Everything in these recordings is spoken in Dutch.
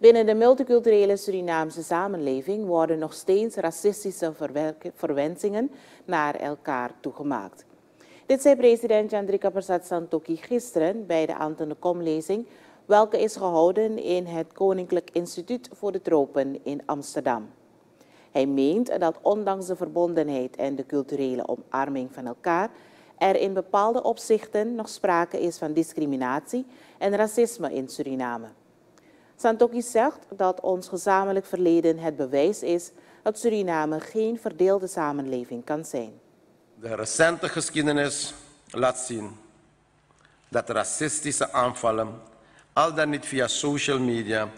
Binnen de multiculturele Surinaamse samenleving worden nog steeds racistische verwensingen naar elkaar toegemaakt. Dit zei president Chandrika Persat Santokhi gisteren bij de Anton de Kom-lezing, welke is gehouden in het Koninklijk Instituut voor de Tropen in Amsterdam. Hij meent dat ondanks de verbondenheid en de culturele omarming van elkaar, er in bepaalde opzichten nog sprake is van discriminatie en racisme in Suriname. Santokhi zegt dat ons gezamenlijk verleden het bewijs is dat Suriname geen verdeelde samenleving kan zijn. De recente geschiedenis laat zien dat racistische aanvallen, al dan niet via social media,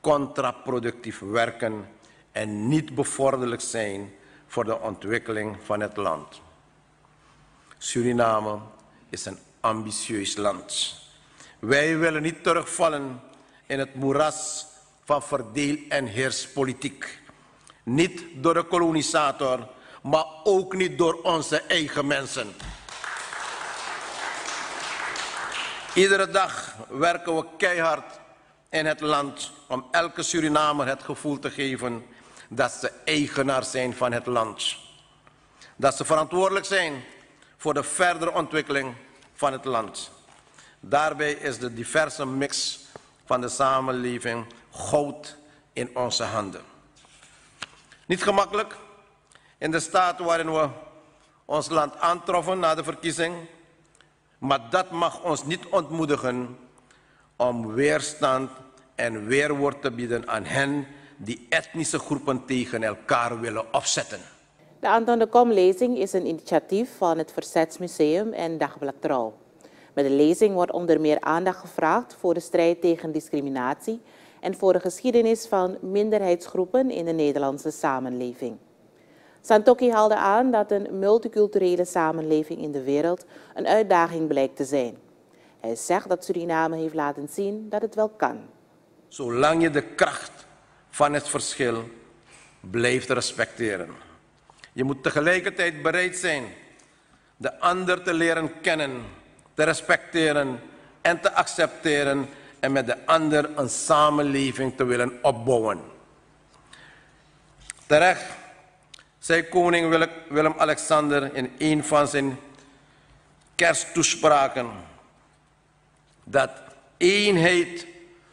contraproductief werken en niet bevorderlijk zijn voor de ontwikkeling van het land. Suriname is een ambitieus land. Wij willen niet terugvallen in het moeras van verdeel- en heerspolitiek. Niet door de kolonisator, maar ook niet door onze eigen mensen. Iedere dag werken we keihard in het land om elke Surinamer het gevoel te geven dat ze eigenaar zijn van het land. Dat ze verantwoordelijk zijn voor de verdere ontwikkeling van het land. Daarbij is de diverse mix van de samenleving goud in onze handen. Niet gemakkelijk in de staat waarin we ons land aantroffen na de verkiezing, maar dat mag ons niet ontmoedigen om weerstand en weerwoord te bieden aan hen die etnische groepen tegen elkaar willen opzetten. De Anton de Kom-lezing is een initiatief van het Verzetsmuseum en Dagblad Trouw. Met de lezing wordt onder meer aandacht gevraagd voor de strijd tegen discriminatie en voor de geschiedenis van minderheidsgroepen in de Nederlandse samenleving. Santoki haalde aan dat een multiculturele samenleving in de wereld een uitdaging blijkt te zijn. Hij zegt dat Suriname heeft laten zien dat het wel kan. Zolang je de kracht van het verschil blijft respecteren. Je moet tegelijkertijd bereid zijn de ander te leren kennen te respecteren en te accepteren en met de ander een samenleving te willen opbouwen. Terecht zei koning Willem-Alexander in een van zijn kersttoespraken dat eenheid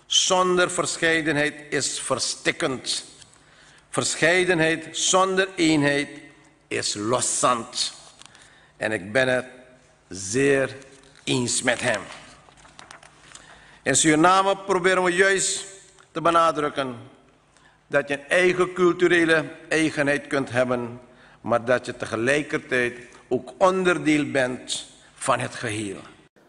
zonder verscheidenheid is verstikkend. Verscheidenheid zonder eenheid is loszand. En ik ben het zeer eens met hem. In Suriname proberen we juist te benadrukken dat je een eigen culturele eigenheid kunt hebben, maar dat je tegelijkertijd ook onderdeel bent van het geheel.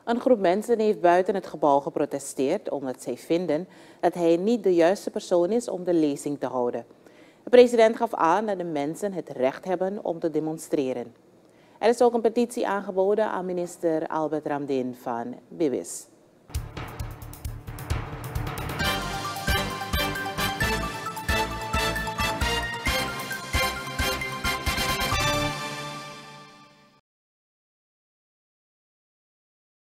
Een groep mensen heeft buiten het gebouw geprotesteerd omdat zij vinden dat hij niet de juiste persoon is om de lezing te houden. De president gaf aan dat de mensen het recht hebben om te demonstreren. Er is ook een petitie aangeboden aan minister Albert Ramdin van Bibis.